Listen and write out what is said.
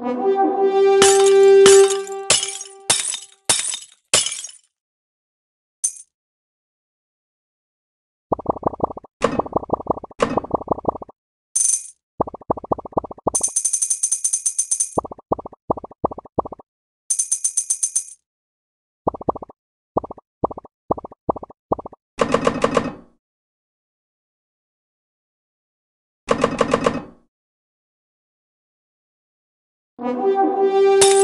Música Música